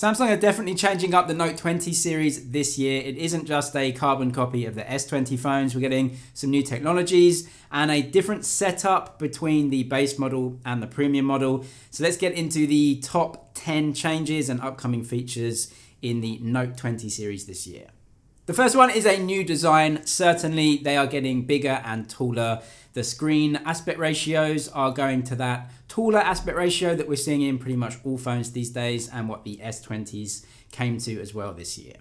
Samsung are definitely changing up the Note 20 series this year. It isn't just a carbon copy of the S20 phones. We're getting some new technologies and a different setup between the base model and the premium model. So let's get into the top 10 changes and upcoming features in the Note 20 series this year. The first one is a new design. Certainly, they are getting bigger and taller. The screen aspect ratios are going to that taller aspect ratio that we're seeing in pretty much all phones these days and what the S20s came to as well this year.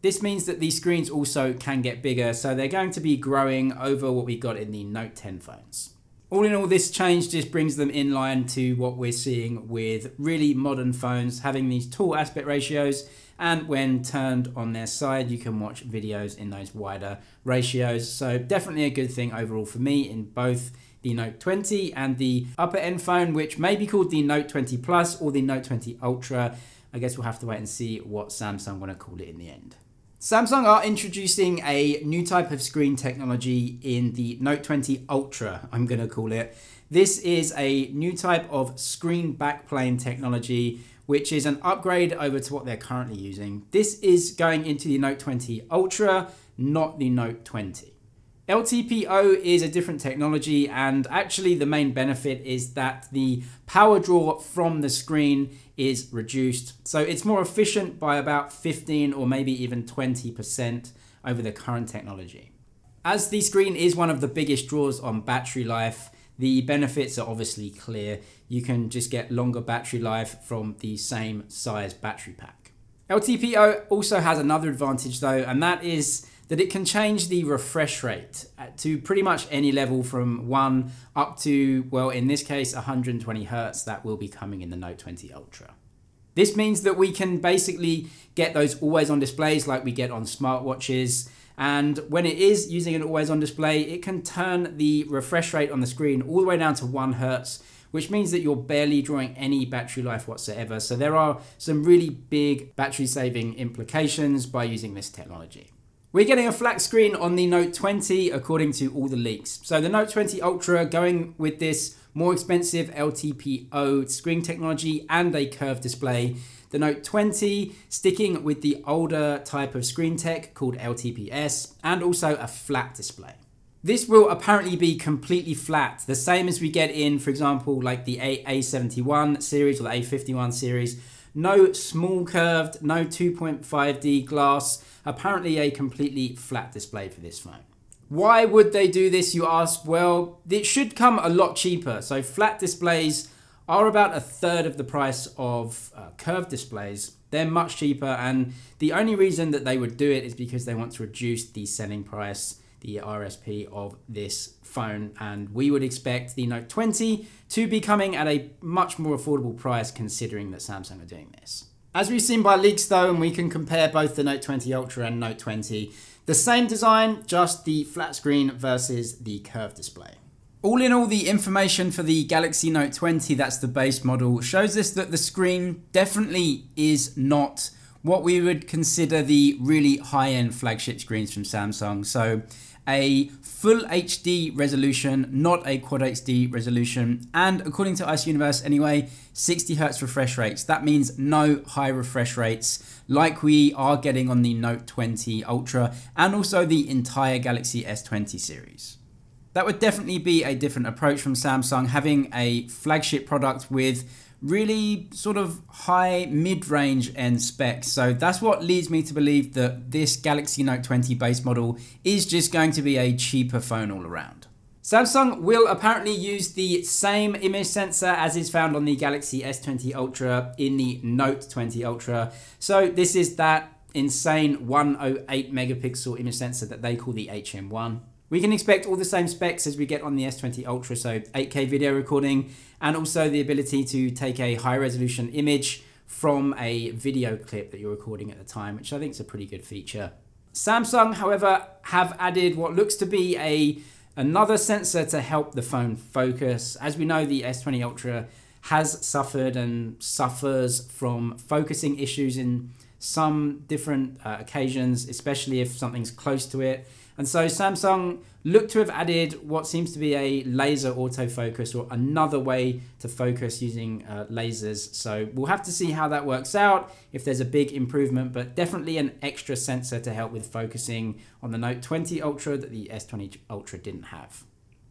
This means that these screens also can get bigger, so they're going to be growing over what we got in the Note 10 phones. All in all, this change just brings them in line to what we're seeing with really modern phones having these tall aspect ratios and when turned on their side you can watch videos in those wider ratios so definitely a good thing overall for me in both the Note 20 and the upper end phone which may be called the Note 20 Plus or the Note 20 Ultra I guess we'll have to wait and see what Samsung want to call it in the end. Samsung are introducing a new type of screen technology in the Note 20 Ultra, I'm going to call it. This is a new type of screen backplane technology which is an upgrade over to what they're currently using. This is going into the Note 20 Ultra, not the Note 20. LTPO is a different technology and actually the main benefit is that the power draw from the screen is reduced. So it's more efficient by about 15 or maybe even 20% over the current technology. As the screen is one of the biggest draws on battery life, the benefits are obviously clear. You can just get longer battery life from the same size battery pack. LTPO also has another advantage though, and that is that it can change the refresh rate to pretty much any level from 1 up to, well, in this case, 120 hertz that will be coming in the Note 20 Ultra. This means that we can basically get those always on displays like we get on smartwatches and when it is using an always on display, it can turn the refresh rate on the screen all the way down to 1 Hertz, which means that you're barely drawing any battery life whatsoever. So there are some really big battery saving implications by using this technology. We're getting a flat screen on the Note 20 according to all the leaks. So the Note 20 Ultra going with this more expensive LTPO screen technology and a curved display the Note 20 sticking with the older type of screen tech called LTPS and also a flat display. This will apparently be completely flat, the same as we get in, for example, like the A71 series or the A51 series. No small curved, no 2.5D glass, apparently a completely flat display for this phone. Why would they do this, you ask? Well, it should come a lot cheaper. So flat displays are about a third of the price of uh, curved displays. They're much cheaper, and the only reason that they would do it is because they want to reduce the selling price, the RSP of this phone. And we would expect the Note 20 to be coming at a much more affordable price considering that Samsung are doing this. As we've seen by leaks though, and we can compare both the Note 20 Ultra and Note 20, the same design, just the flat screen versus the curved display. All in all, the information for the Galaxy Note 20, that's the base model, shows us that the screen definitely is not what we would consider the really high-end flagship screens from Samsung. So a full HD resolution, not a quad HD resolution, and according to Ice Universe anyway, 60 hertz refresh rates. That means no high refresh rates like we are getting on the Note 20 Ultra and also the entire Galaxy S20 series that would definitely be a different approach from Samsung, having a flagship product with really sort of high mid-range end specs. So that's what leads me to believe that this Galaxy Note 20 base model is just going to be a cheaper phone all around. Samsung will apparently use the same image sensor as is found on the Galaxy S20 Ultra in the Note 20 Ultra. So this is that insane 108 megapixel image sensor that they call the HM1. We can expect all the same specs as we get on the S20 Ultra, so 8K video recording, and also the ability to take a high resolution image from a video clip that you're recording at the time, which I think is a pretty good feature. Samsung, however, have added what looks to be a another sensor to help the phone focus. As we know, the S20 Ultra has suffered and suffers from focusing issues in some different uh, occasions, especially if something's close to it And so Samsung look to have added what seems to be a laser autofocus or another way to focus using uh, lasers. So we'll have to see how that works out, if there's a big improvement, but definitely an extra sensor to help with focusing on the Note 20 Ultra that the S20 Ultra didn't have.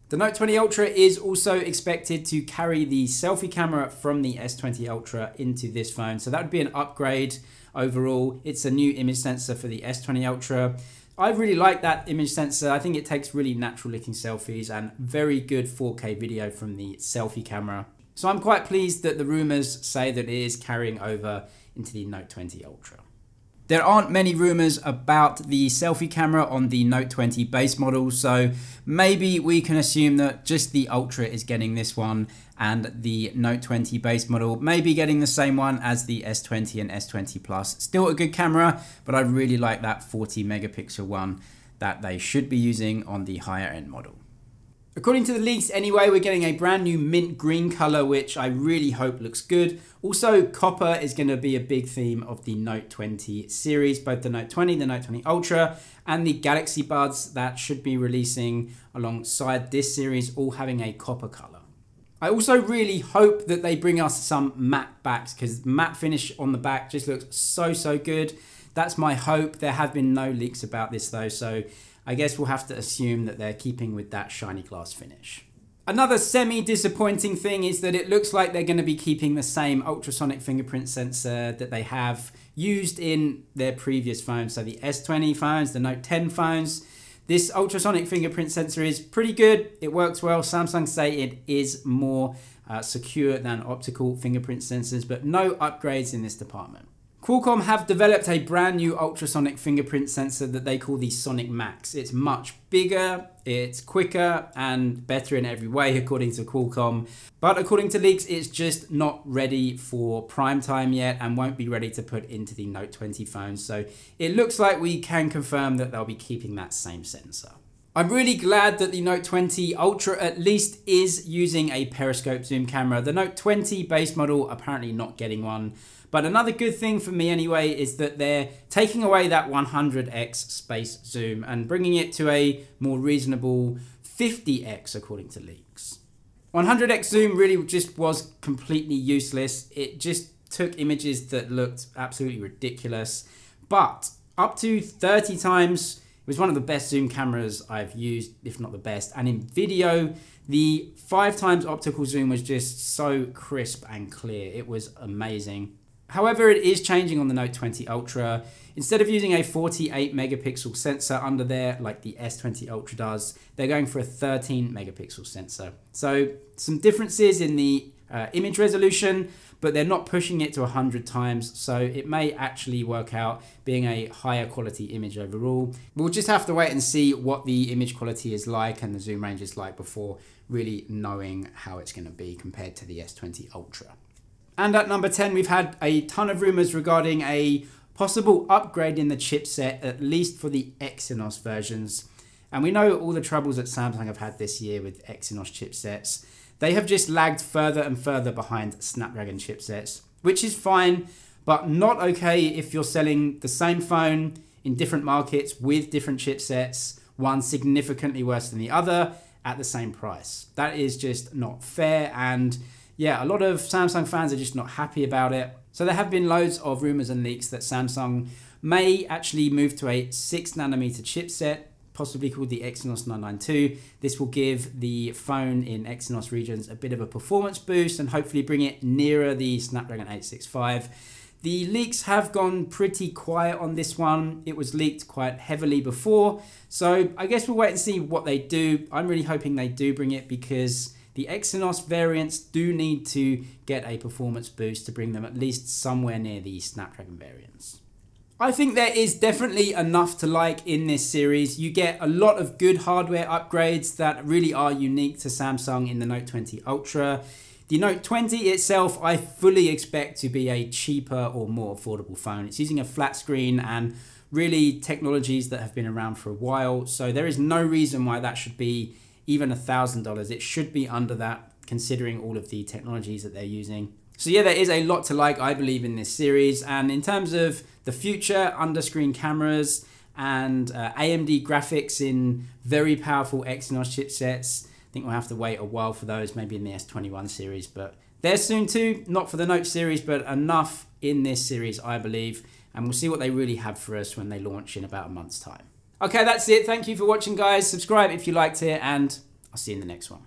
The Note 20 Ultra is also expected to carry the selfie camera from the S20 Ultra into this phone. So that would be an upgrade overall. It's a new image sensor for the S20 Ultra. I really like that image sensor. I think it takes really natural looking selfies and very good 4K video from the selfie camera. So I'm quite pleased that the rumors say that it is carrying over into the Note 20 Ultra. There aren't many rumors about the selfie camera on the Note 20 base model, so maybe we can assume that just the Ultra is getting this one and the Note 20 base model may be getting the same one as the S20 and S20 Plus. Still a good camera, but I really like that 40 megapixel one that they should be using on the higher end model. According to the leaks anyway, we're getting a brand new mint green color, which I really hope looks good. Also, copper is going to be a big theme of the Note 20 series, both the Note 20, the Note 20 Ultra, and the Galaxy Buds that should be releasing alongside this series, all having a copper color. I also really hope that they bring us some matte backs because matte finish on the back just looks so, so good. That's my hope. There have been no leaks about this though, so I guess we'll have to assume that they're keeping with that shiny glass finish. Another semi-disappointing thing is that it looks like they're going to be keeping the same ultrasonic fingerprint sensor that they have used in their previous phones. So the S20 phones, the Note 10 phones. This ultrasonic fingerprint sensor is pretty good. It works well. Samsung say it is more uh, secure than optical fingerprint sensors, but no upgrades in this department. Qualcomm have developed a brand new ultrasonic fingerprint sensor that they call the Sonic Max. It's much bigger, it's quicker, and better in every way, according to Qualcomm. But according to leaks, it's just not ready for prime time yet and won't be ready to put into the Note 20 phone. So it looks like we can confirm that they'll be keeping that same sensor. I'm really glad that the Note 20 Ultra at least is using a periscope zoom camera. The Note 20 base model apparently not getting one. But another good thing for me anyway is that they're taking away that 100x space zoom and bringing it to a more reasonable 50x according to leaks. 100x zoom really just was completely useless. It just took images that looked absolutely ridiculous. But up to 30 times, it was one of the best zoom cameras I've used, if not the best. And in video, the five times optical zoom was just so crisp and clear. It was amazing. However, it is changing on the Note 20 Ultra. Instead of using a 48 megapixel sensor under there like the S20 Ultra does, they're going for a 13 megapixel sensor. So some differences in the uh, image resolution, but they're not pushing it to 100 times, so it may actually work out being a higher quality image overall. We'll just have to wait and see what the image quality is like and the zoom range is like before really knowing how it's going to be compared to the S20 Ultra. And at number 10, we've had a ton of rumors regarding a possible upgrade in the chipset, at least for the Exynos versions. And we know all the troubles that Samsung have had this year with Exynos chipsets. They have just lagged further and further behind Snapdragon chipsets, which is fine, but not okay if you're selling the same phone in different markets with different chipsets, one significantly worse than the other at the same price. That is just not fair and yeah, a lot of Samsung fans are just not happy about it. So there have been loads of rumors and leaks that Samsung may actually move to a 6 nanometer chipset, possibly called the Exynos 992. This will give the phone in Exynos regions a bit of a performance boost and hopefully bring it nearer the Snapdragon 865. The leaks have gone pretty quiet on this one. It was leaked quite heavily before. So I guess we'll wait and see what they do. I'm really hoping they do bring it because the Exynos variants do need to get a performance boost to bring them at least somewhere near the Snapdragon variants. I think there is definitely enough to like in this series. You get a lot of good hardware upgrades that really are unique to Samsung in the Note 20 Ultra. The Note 20 itself, I fully expect to be a cheaper or more affordable phone. It's using a flat screen and really technologies that have been around for a while. So there is no reason why that should be even a thousand dollars. It should be under that considering all of the technologies that they're using. So yeah, there is a lot to like, I believe, in this series. And in terms of the future, under screen cameras, and uh, AMD graphics in very powerful Exynos chipsets. I think we'll have to wait a while for those, maybe in the S21 series, but they're soon too. Not for the Note series, but enough in this series, I believe. And we'll see what they really have for us when they launch in about a month's time. Okay, that's it. Thank you for watching, guys. Subscribe if you liked it, and I'll see you in the next one.